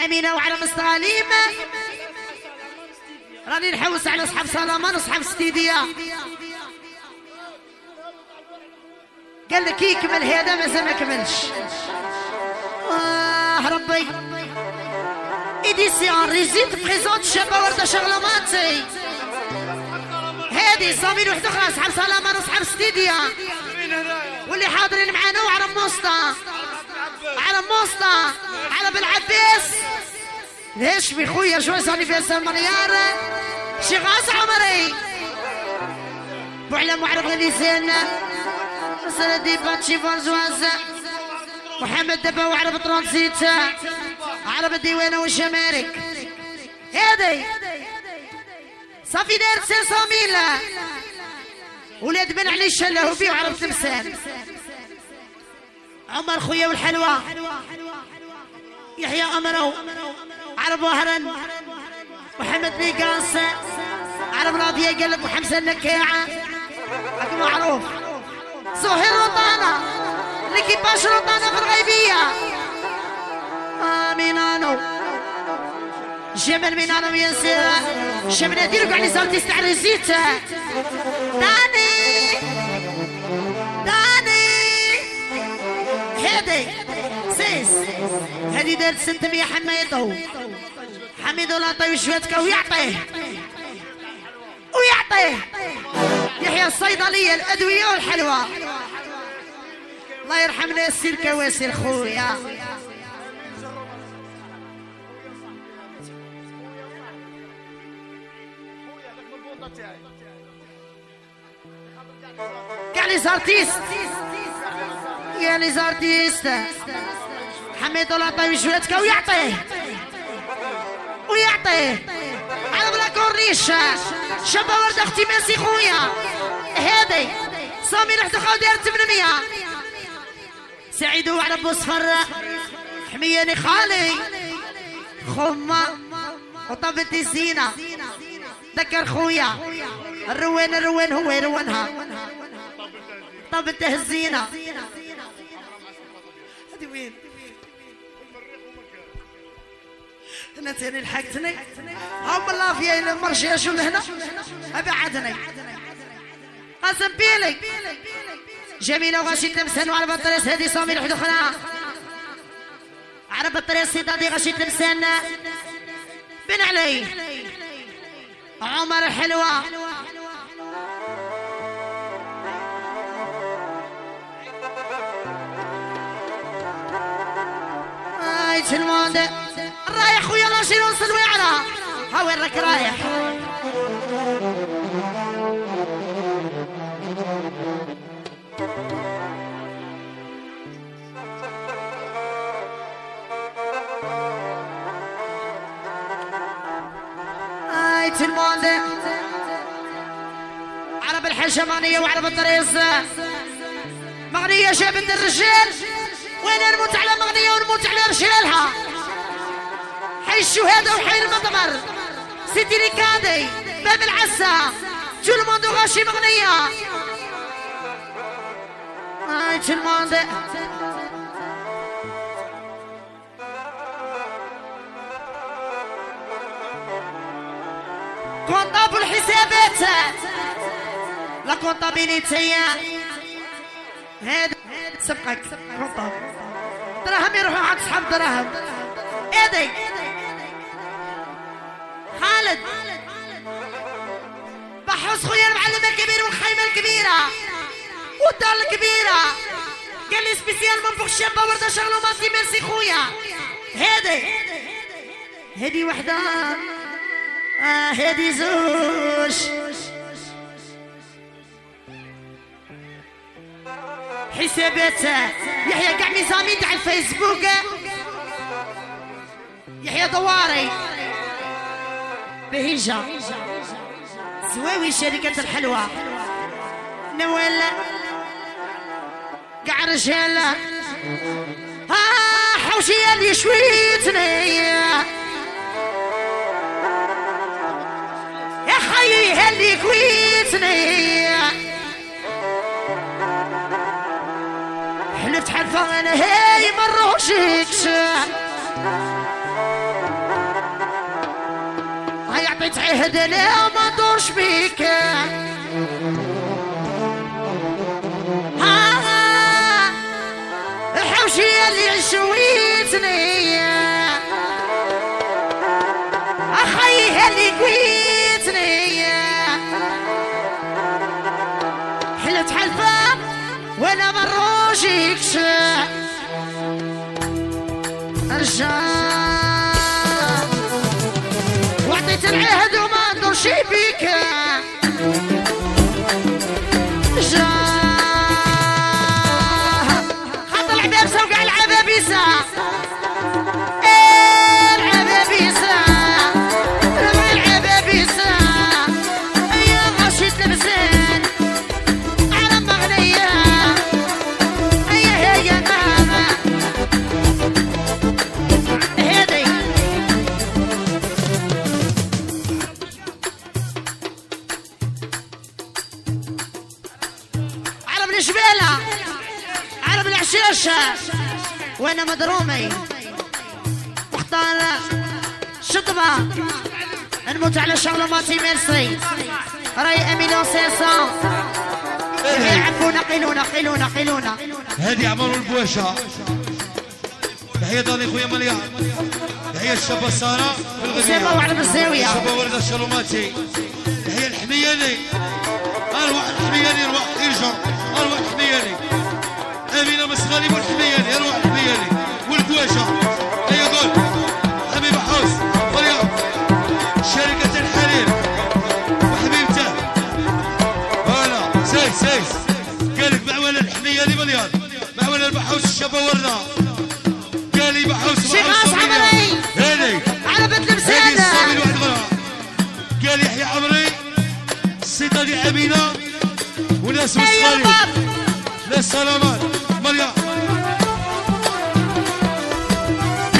أمينة وعلى مستعليم راني نحوس على أصحاب سلامان واصحاب ستيديا قال لك يكمل هذا مازال ما كملش. آه ربي. ايديسيون ريزيت بريزونت شابة وردة شغلماتي. هادي صامين وحدة أخرى أصحاب سلامان واصحاب ستيديا واللي حاضرين معانا وعلى موسطا على موسطا على بالعباس ليش بخويا جوز انيفرسال مليار شي غاز عمري بوعلى معرف غنيزين سندي باتشي فرزواز محمد دبا وعرب ترانزيت عرب الديوانه والجمارك هادي صافي داير 500 ميل ولاد بن علي الشله وبيه وعرب تمثال عمر خويا والحلوى يحيى امرو عرب وهرن. محمد نيقاس عرب راضيه قلب وحمزه النكاعه هذا معروف. سهير وطانه ليكيباج روطانه في الغيبية. امينانو جمال مينانو ياسر شمنا ديرك على صار تستعري زيت هادي دارت 600 حميدو. حميدو لا طيب شويتك ويعطيه. ويعطيه. يحيى الصيدلية الأدوية والحلوى. الله يرحمنا السير كواسر خويا. كاع لي زارتيست. يا لي زارتيست. حميد الله طيب شويتك ويعطيه ويعطيه على بلا كورنيش شابة وردة أختي ماسي خويا. هادي. صامي رحت خاو داير 800 سعيد وعلى بوصفر. حمياني خالي. خمة. وطبتي زينة ذكر خويا. الروان الروان هو يروانها طبته الزينة وين؟ أنا تاني لحقتني هم الله في إلى مرشي شو هنا ابعدني قسم بيلي. جميلة وغاشي تمسن وعلى بطريس هذه صامي الحد أخرى على بطريس سيدادي غاشي تمسن بن علي. عمر الحلوة اي تلموند رايح خويا راشي نوصل ويعلى ها وين راك رايح؟ et tout le monde عرب الحشمانية وعرب الطريس. مغنية جابت الرجال وين نموت على مغنية ونموت على رجالها؟ حي الشهداء وحي المطمر سيدي ريكادي باب العسا tout le monde غاشي مغنية. et tout le monde comptable الحسابات la comptabilité هذا سبقك. comptable دراهم يروحوا عند صحاب دراهم. ايدي خالد. بحوس خويا المعلم الكبير والخيمة الكبيرة. والدار الكبيرة. قال لي spécial من فوق الشابة وردة شغلو ماسي ميرسي خويا. هادي هادي وحدة. آه هادي زوج. حسابات يحيى كاع ميزامي تاع الفيسبوك. يحيى دواري. بهيجة. زواوي شركة الحلوى نوال. كاع رجال. ها حوشي اللي شويتني. يا خيي اللي كويتني. فانا هي من روشك هيا ليه ما دورش بيك. آه، ها حوشي اللي عشويتني. أخي اللي قويت Cheeks. وأنا مدرومي. مختار شطبة. نموت على شغل ماتي ميرسي. رأي أمينو سيسا. عفونا قيلونا قيلونا قيلونا. هادي عمر البواشة تحية دالي خويا مليان تحية الشابة سارة في سيبا الغبية وعلى الزاوية. الشابة وردة الشالوماتي تحية الحمياني. أرواح الحمياني أرواح معول البحوس الشابة وردة قال لي بحوس شيخ. علي. هادي على بنت غرا قال يحيى عمري السيدة دي أمينة وناس باب. ناس سلامات. مريم.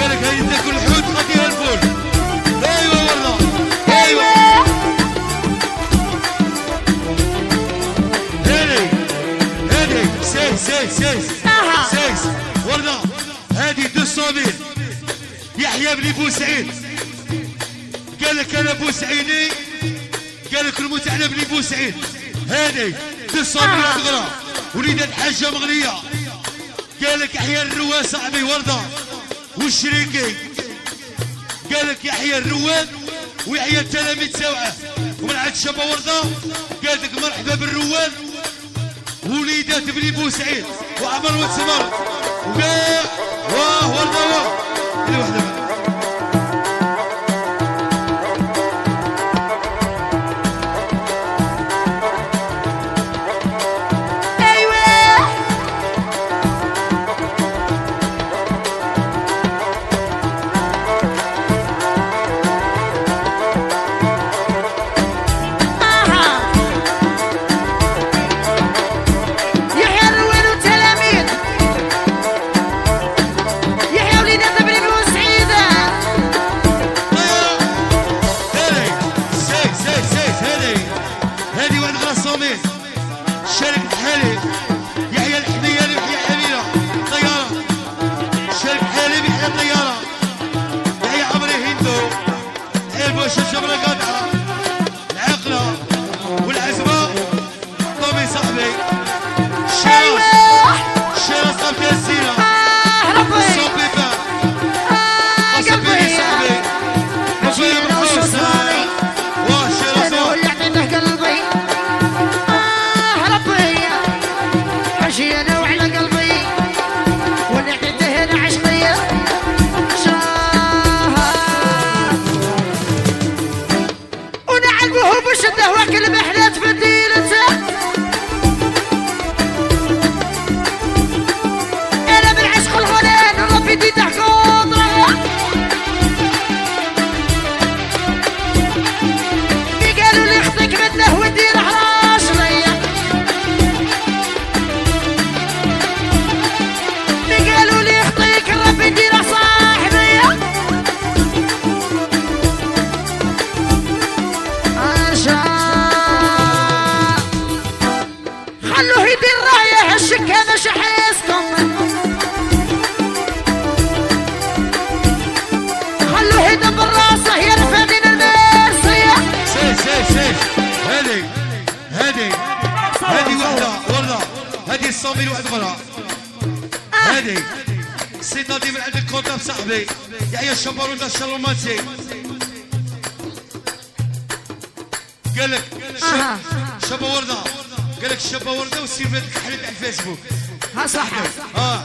قالك هاي تاكل الحوت خديها الفول. أيوه والله. أيوه. سيس سيس. أها. سيس ورده هادي دو صابين يحيى بن بوسعيد قال لك أنا بوسعيدي قال لك الموت على بن بوسعيد هادي دو صابين أها. غرا وليد الحاجة مغنية. قال لك يحيى الرواد صاحبي ورده والشريكي قال لك يحيى الرواد ويحيى التلاميذ سوعه ومن عند شابه ورده قال لك مرحبا بالرواد. وليدات بني بوسعيد وعمر وتسمر وكاع واه ورده واه Hey. صامي واحد أخرى آه. هذه سيطاتي من عند الكونتاب صاحبي. يحيى الشبارون دا الشلوماتي قال لك آه. شابه وردة. قال لك شابه وردة وسير لك حليت على الفيسبوك. ها صح. آه.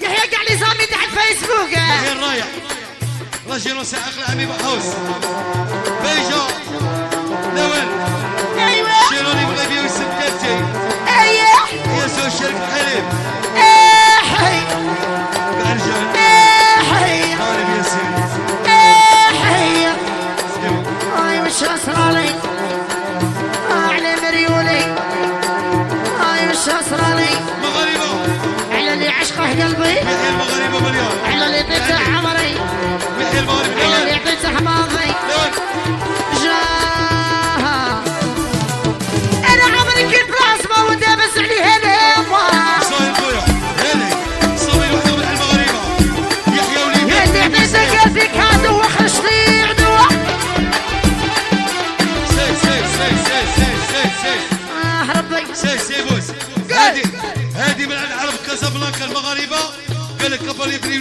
يحيى قاع لي زامي تاع الفيسبوك. هي الرايح راجل نص عقل عمي بحوس بيجا. نوال شرك حليب إيه حي إيه حي طالب ياسين إيه حي اي وش اسرالي على مريولي اي وش اسرالي مغاربه على اللي عشقه قلبي المغاربه مليون على اللي طيته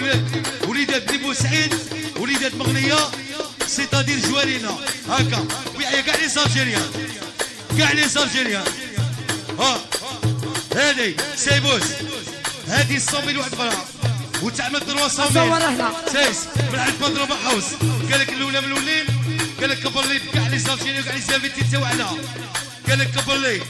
ولاد وليدات بني بوسعيد وليدات مغنية سيتادير جوارينا هكا. ويحيى كاع لي سالجيريان كاع لي سالجيريان ها. هادي سي بوس هادي الصوميل واحد أخرى وتعمل صور هنا. سيس من عند بدر بحوس قال لك الأولى من الاولين قال لك كبر لي كاع لي سالجيريان وكاع لي سالفيتي تاعنا قال لك كبر لي.